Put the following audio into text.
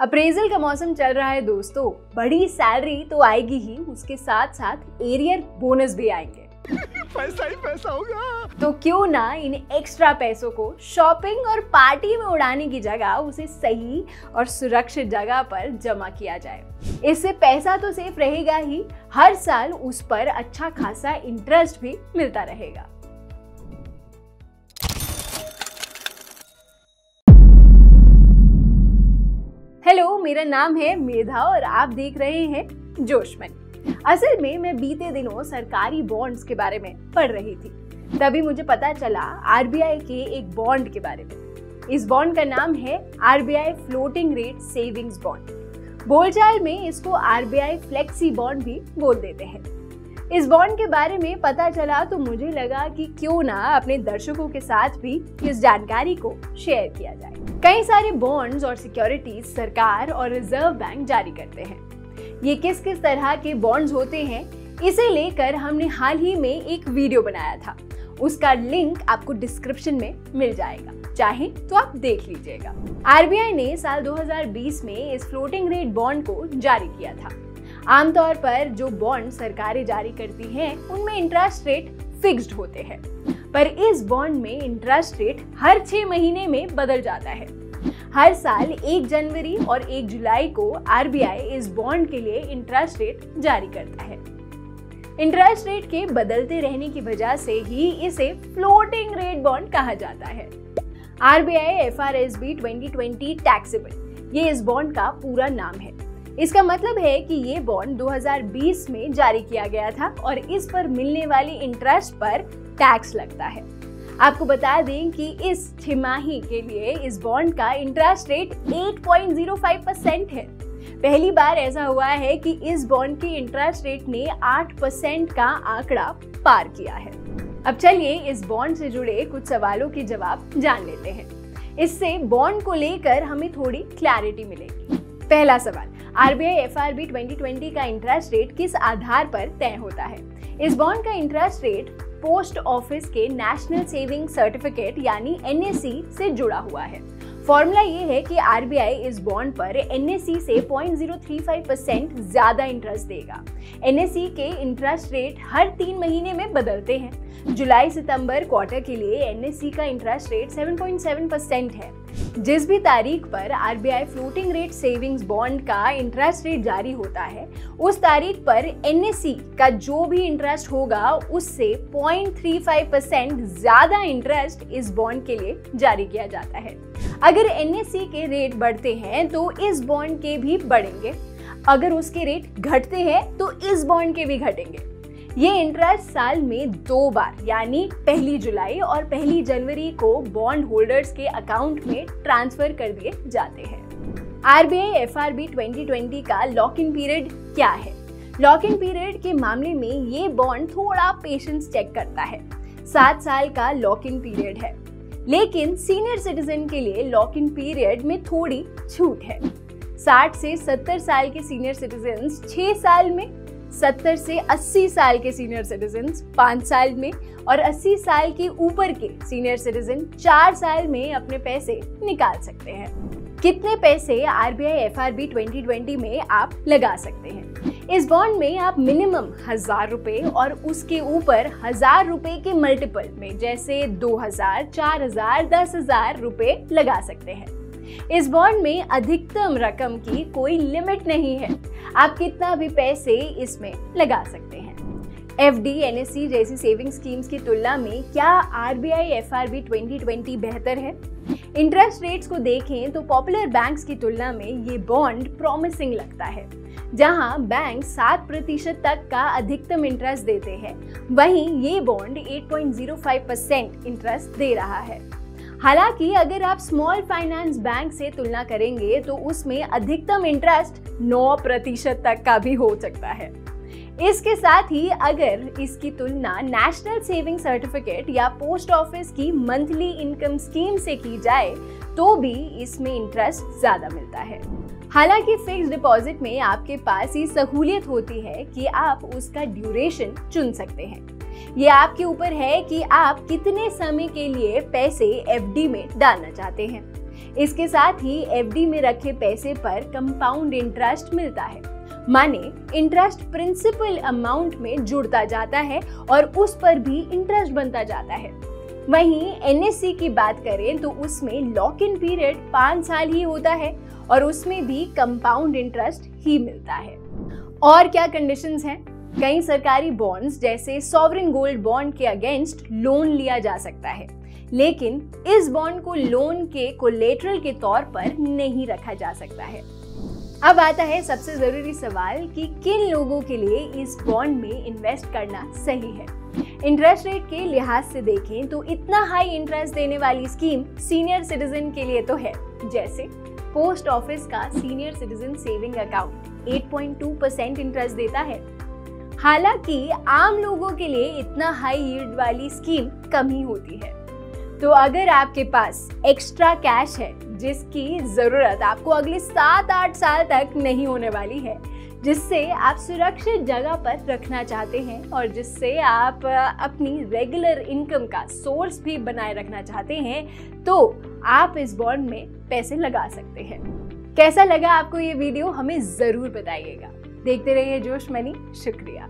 Appraisal का मौसम चल रहा है दोस्तों। बड़ी सैलरी तो आएगी ही उसके साथ साथ एरियर बोनस भी आएँगे। पैसा ही पैसा होगा। तो क्यों ना इन एक्स्ट्रा पैसों को शॉपिंग और पार्टी में उड़ाने की जगह उसे सही और सुरक्षित जगह पर जमा किया जाए। इससे पैसा तो सेफ़ रहेगा ही हर साल उस पर अच्छा खासा इंटरेस्ट भी मिलता रहेगा। मेरा नाम है मेधा और आप देख रहे हैं जोशमन। असल में मैं बीते दिनों सरकारी बॉन्ड्स के बारे में पढ़ रही थी। तभी मुझे पता चला आरबीआई के एक बॉन्ड के बारे में। इस बॉन्ड का नाम है RBI floating rate savings bond बोलचाल में इसको आरबीआई फ्लेक्सी बॉन्ड भी बोल देते हैं। इस बॉन्ड के बारे में पता चला तो मुझे लगा कि क्यों ना अपने दर्शकों के साथ भी इस जानकारी को शेयर किया जाए। कई सारे बॉन्ड्स और सिक्योरिटीज सरकार और रिज़र्व बैंक जारी करते हैं। ये किस किस तरह के बॉन्ड्स होते हैं, इसे लेकर हमने हाल ही में एक वीडियो बनाया था। उसका लिंक आपको डिस्क्रिप्शन में मिल जाएगा। चाहे तो आप देख लीजिएगा। आरबीआई ने साल 2020 में इस फ्लोटिंग रेट बॉन्ड को जारी किया था। आमतौर पर जो बॉन्ड सरकारें जारी करती हैं, उनमें इंटरेस्ट रेट फिक्स्ड होते हैं। पर इस बॉन्ड में इंटरेस्ट रेट हर छह महीने में बदल जाता है। हर साल एक जनवरी और एक जुलाई को आरबीआई इस बॉन्ड के लिए इंटरेस्ट रेट जारी करता है। इंटरेस्ट रेट के बदलते रहने की वजह से ही इसे फ्लोटिंग रेट बॉन्ड कहा जाता है। RBI F R S B twenty twenty taxable ये इस बॉन्ड का पूरा नाम है। इसका मतलब है कि ये बॉन्ड 2020 में जारी किया गया था और इस पर मिलने वाली इंटरेस्ट पर टैक्स लगता है। आपको बता दें कि इस तिमाही के लिए इस बॉन्ड का इंटरेस्ट रेट 8.05 परसेंट है। पहली बार ऐसा हुआ है कि इस बॉन्ड की इंटरेस्ट रेट ने 8 परसेंट का आंकड़ा पार किया है। अब चलिए इस बॉन्ड से जुड़े कुछ सवालों के जवाब जान लेते हैं। इससे बॉन्ड को लेकर हमें थोड़ी क्लैरिटी मिलेगी। पहला सवाल RBI F R B twenty का इंटरेस्ट रेट किस आधार पर तय होता है? इस बॉन्ड का इंटरेस्ट रेट पोस्ट ऑफ़िस के नेशनल सेविंग सर्टिफिकेट यानी एनएससी से जुड़ा हुआ है। फॉर्मूला ये है कि आरबीआई इस बॉन्ड पर एनएससी से 0.035 परसेंट ज़्यादा इंटरेस्ट देगा। एनएससी के इंटरेस्ट रेट हर तीन महीने में बदलते हैं। जुलाई सितंबर क्वार्टर के लिए एनएससी का इंटरेस्ट रेट 7.7 परसेंट है। जिस भी तारीख पर RBI floating rate savings bond का इंटरेस्ट रेट जारी होता है, उस तारीख पर एनएससी का जो भी इंटरेस्ट होगा, उससे 0.35 परसेंट ज़्यादा इंटरेस्ट इस बॉन्ड के लिए जारी किया जाता है। अगर एनएससी के रेट बढ़ते हैं तो इस बॉन्ड के भी बढ़ेंगे। अगर उसके रेट घटते हैं तो इस बॉन्ड के भी घटेंगे। ये इंटरेस्ट साल में दो बार, यानी पहली जुलाई और पहली जनवरी को बॉन्ड होल्डर्स के अकाउंट में ट्रांसफ़र कर दिए जाते हैं। RBI F R B twenty का लॉक इन पीरियड क्या है? लॉक इन पीरियड के मामले में ये बॉन्ड थोड़ा पेशेंस चेक करता है। सात साल का लॉक इन पीरियड है। लेकिन सीनियर सिटीजन के लिए लॉक इन पीरियड में थोड़ी छूट है। 60 से 70 साल के सीनियर सिटीजन 6 साल में 70 से 80 साल के सीनियर सिटीजन पाँच साल में और 80 साल के ऊपर के सीनियर सिटीजन चार साल में अपने पैसे निकाल सकते हैं। कितने पैसे RBI F R B twenty में आप लगा सकते हैं? इस बॉन्ड में आप मिनिमम हज़ार रुपए और उसके ऊपर हज़ार रुपए के मल्टीपल में जैसे दो हज़ार, चार हज़ार, दस हज़ार रुपए लगा सकते हैं। इस बॉन्ड में अधिकतम रकम की कोई लिमिट नहीं है। आप कितना भी पैसे इसमें लगा सकते हैं। F D N S C जैसी सेविंग स्कीम्स की तुलना में क्या R B I F R B twenty twenty बेहतर है? इंटरेस्ट रेट्स को देखें तो पॉपुलर बैंक्स की तुलना में ये बॉन्ड प्रॉमिसिंग लगता है, जहाँ बैंक सात प्रतिशत तक का अधिकतम इंटरेस्ट देते हैं। वहीं ये बॉन्ड 8.05 परसेंट इंटरेस्ट दे रहा है। हालाँकि, अगर आप स्मॉल फाइनेंस बैंक से तुलना करेंगे तो उसमें अधिकतम इंटरेस्ट 9 प्रतिशत तक का भी हो सकता है। इसके साथ ही, अगर इसकी तुलना नेशनल सेविंग सर्टिफिकेट या पोस्ट ऑफ़िस की मंथली इनकम स्कीम से की जाए तो भी इसमें इंटरेस्ट ज़्यादा मिलता है। हालाँकि फिक्स डिपॉजिट में आपके पास ये सहूलियत होती है कि आप उसका ड्यूरेशन चुन सकते हैं। ये आपके ऊपर है कि आप कितने समय के लिए पैसे एफडी में डालना चाहते हैं। इसके साथ ही एफडी में रखे पैसे पर कंपाउंड इंटरेस्ट मिलता है। माने इंटरेस्ट प्रिंसिपल अमाउंट में जुड़ता जाता है और उस पर भी इंटरेस्ट बनता जाता है। वहीं एनएससी की बात करें तो उसमें लॉक इन पीरियड पाँच साल ही होता है और उसमें भी कंपाउंड इंटरेस्ट ही मिलता है। और क्या कंडीशंस हैं? कई सरकारी बॉन्ड्स जैसे सॉवरिन गोल्ड बॉन्ड के अगेंस्ट लोन लिया जा सकता है। लेकिन इस बॉन्ड को लोन के कोलेटरल के तौर पर नहीं रखा जा सकता है। अब आता है सबसे ज़रूरी सवाल कि किन लोगों के लिए इस बॉन्ड में इन्वेस्ट करना सही है? इंटरेस्ट रेट के लिहाज से देखें तो इतना हाई इंटरेस्ट देने वाली स्कीम सीनियर सिटीजन के लिए तो है। जैसे पोस्ट ऑफ़िस का senior citizen saving account 8.2 percent interest देता है। हालाँकि आम लोगों के लिए इतना हाई यील्ड वाली स्कीम कम ही होती है। तो अगर आपके पास एक्स्ट्रा कैश है जिसकी ज़रूरत आपको अगले सात आठ साल तक नहीं होने वाली है, जिससे आप सुरक्षित जगह पर रखना चाहते हैं और जिससे आप अपनी रेगुलर इनकम का सोर्स भी बनाए रखना चाहते हैं तो आप इस बॉन्ड में पैसे लगा सकते हैं। कैसा लगा आपको ये वीडियो हमें ज़रूर बताइएगा। देखते रहिए जोश मनी। शुक्रिया।